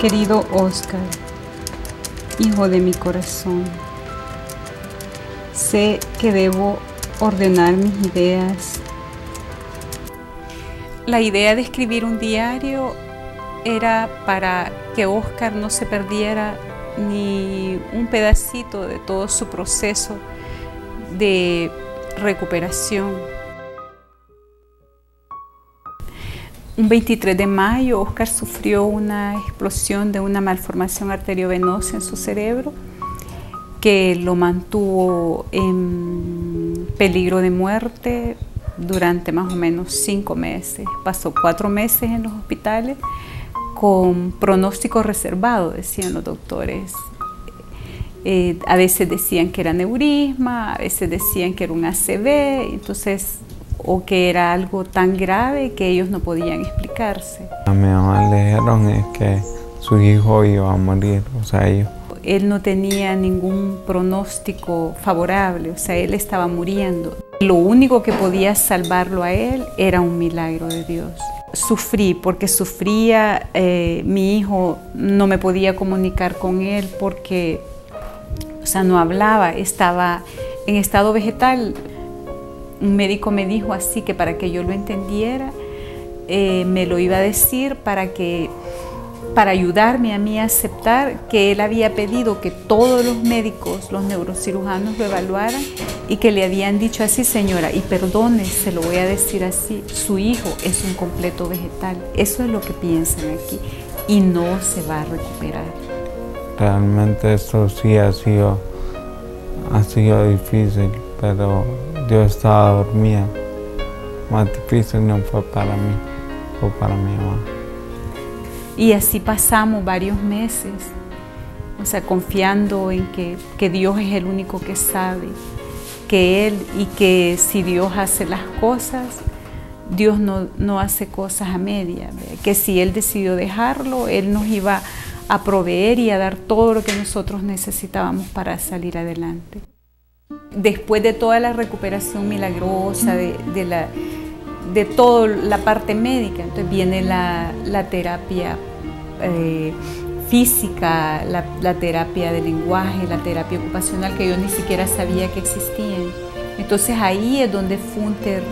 Querido Oscar, hijo de mi corazón, sé que debo ordenar mis ideas. La idea de escribir un diario era para que Oscar no se perdiera ni un pedacito de todo su proceso de recuperación. Un 23 de mayo, Oscar sufrió una explosión de una malformación arteriovenosa en su cerebro que lo mantuvo en peligro de muerte durante más o menos cinco meses. Pasó cuatro meses en los hospitales con pronóstico reservado, decían los doctores. Eh, a veces decían que era neurisma, a veces decían que era un ACV, entonces, o que era algo tan grave que ellos no podían explicarse. A mi mamá le dijeron es que su hijo iba a morir, o sea, ellos. Él no tenía ningún pronóstico favorable, o sea, él estaba muriendo. Lo único que podía salvarlo a él era un milagro de Dios sufrí porque sufría, eh, mi hijo no me podía comunicar con él porque, o sea, no hablaba, estaba en estado vegetal. Un médico me dijo así que para que yo lo entendiera, eh, me lo iba a decir para que para ayudarme a mí a aceptar que él había pedido que todos los médicos, los neurocirujanos lo evaluaran y que le habían dicho así, señora, y perdone, se lo voy a decir así, su hijo es un completo vegetal. Eso es lo que piensan aquí y no se va a recuperar. Realmente esto sí ha sido, ha sido difícil, pero yo estaba dormida. Más no fue para mí, fue para mi mamá. Y así pasamos varios meses, o sea, confiando en que, Dios es el único que sabe, que Él y que si Dios hace las cosas, Dios no, no hace cosas a media, que si Él decidió dejarlo, Él nos iba a proveer y a dar todo lo que nosotros necesitábamos para salir adelante. Después de toda la recuperación milagrosa, de, la, de toda la parte médica, entonces viene la, la terapia eh, física, la, terapia de lenguaje, la terapia ocupacional, que yo ni siquiera sabía que existían. Entonces ahí es donde Funter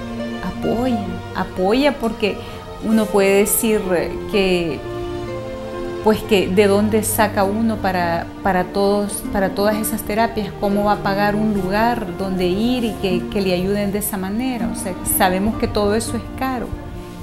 apoya, apoya porque uno puede decir que pues que de dónde saca uno para, para, todos, para todas esas terapias, cómo va a pagar un lugar donde ir y que, que, le ayuden de esa manera. O sea, sabemos que todo eso es caro,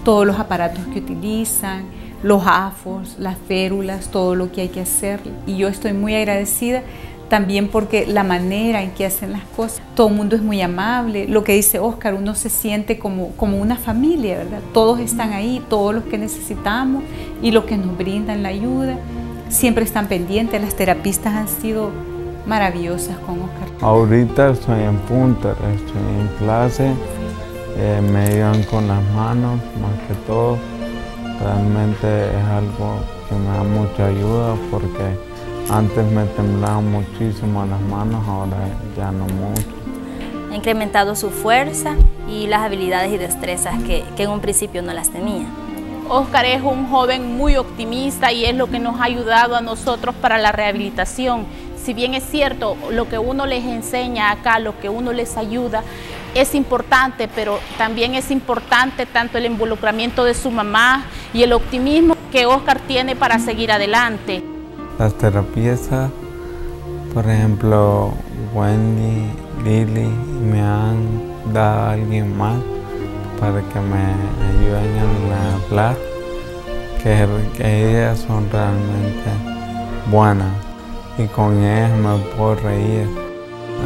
todos los aparatos que utilizan, los AFOS, las férulas, todo lo que hay que hacer. Y yo estoy muy agradecida también porque la manera en que hacen las cosas, todo el mundo es muy amable. Lo que dice Oscar, uno se siente como, como una familia, ¿verdad? Todos están ahí, todos los que necesitamos y los que nos brindan la ayuda, siempre están pendientes. Las terapistas han sido maravillosas con Oscar. Ahorita estoy en punta, estoy en clase, eh, me ayudan con las manos más que todo Realmente es algo que me da mucha ayuda porque antes me temblaban muchísimo las manos, ahora ya no mucho. Ha incrementado su fuerza y las habilidades y destrezas que, que en un principio no las tenía. Oscar es un joven muy optimista y es lo que nos ha ayudado a nosotros para la rehabilitación. Si bien es cierto, lo que uno les enseña acá, lo que uno les ayuda, es importante, pero también es importante tanto el involucramiento de su mamá y el optimismo que Oscar tiene para seguir adelante. Las terapistas, por ejemplo, Wendy, Lily, me han dado a alguien más para que me ayuden a hablar, que, que ellas son realmente buenas y con ellas me puedo reír.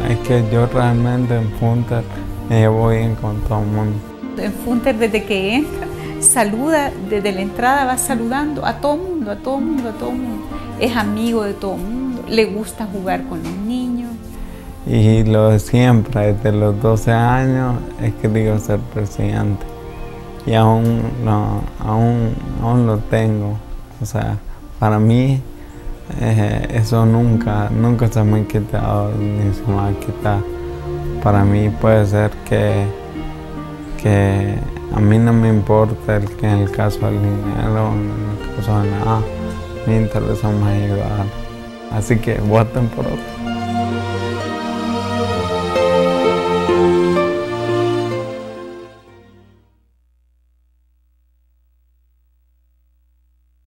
Es que yo realmente en Punta me llevo con todo el mundo. En Funter desde que entra, saluda, desde la entrada va saludando a todo mundo, a todo mundo, a todo mundo. Es amigo de todo el mundo, le gusta jugar con los niños. Y lo de siempre, desde los 12 años, he querido ser presidente. Y aún, no, aún, aún lo tengo. O sea, para mí eh, eso nunca, nunca se me ha quitado ni se me va a quitar para mí puede ser que, que a mí no me importa el que en el caso del dinero, en el caso de nada, fin tal vez a llegar. Así que voten por otro.